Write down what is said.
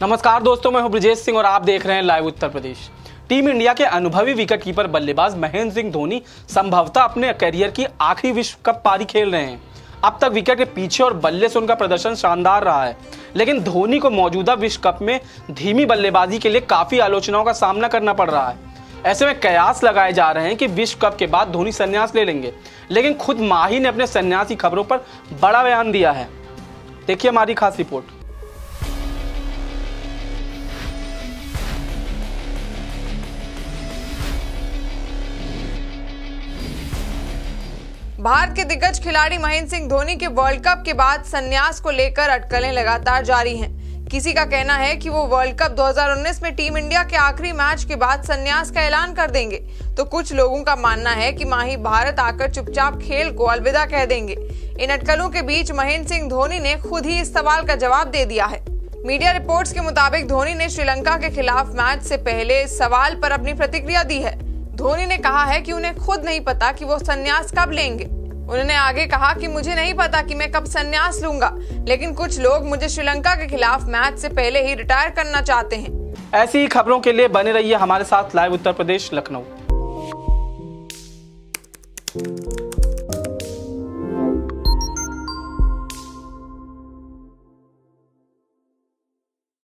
नमस्कार दोस्तों, मैं हूँ ब्रजेश सिंह और आप देख रहे हैं live Uttar Pradesh team India के अनुभवी विकेट कीपर बल्लेबाज महेंद्र सिंह धोनी संभवतः अपने करियर की आखिरी विश्व कप पारी खेल रहे हैं। अब तक विकेट के पीछे और बल्ले से उनका प्रदर्शन शानदार रहा है। लेकिन धोनी को मौजूदा विश्व कप में धीमी बल्लेबाजी के लिए काफ़ी आलोचनाओं का सामना करना पड़ रहा है। ऐसे में कयास लगाए जा रहे हैं कि विश्व कप के बाद धोनी संन्यास ले लेंगे। लेकिन खुद माही ने अपने संन्यास खबरों पर बड़ा बयान दिया है। देखिए हमारी खास रिपोर्ट भारत के दिग्गज खिलाड़ी महेंद्र सिंह धोनी के वर्ल्ड कप के बाद संन्यास को लेकर अटकलें लगातार जारी हैं। किसी का कहना है कि वो वर्ल्ड कप 2019 में टीम इंडिया के आखिरी मैच के बाद संन्यास का ऐलान कर देंगे। तो कुछ लोगों का मानना है कि माही भारत आकर चुपचाप खेल को अलविदा कह देंगे। इन अटकलों के बीच महेंद्र सिंह धोनी ने खुद ही इस सवाल का जवाब दे दिया है। मीडिया रिपोर्ट्स के मुताबिक धोनी ने श्रीलंका के खिलाफ मैच से पहले इस सवाल पर अपनी प्रतिक्रिया दी है। धोनी ने कहा है कि उन्हें खुद नहीं पता कि वो संन्यास कब लेंगे। उन्होंने आगे कहा कि मुझे नहीं पता कि मैं कब संन्यास लूँगा, लेकिन कुछ लोग मुझे श्रीलंका के खिलाफ मैच से पहले ही रिटायर करना चाहते हैं। ऐसी ही खबरों के लिए बने रहिए हमारे साथ लाइव उत्तर प्रदेश, लखनऊ।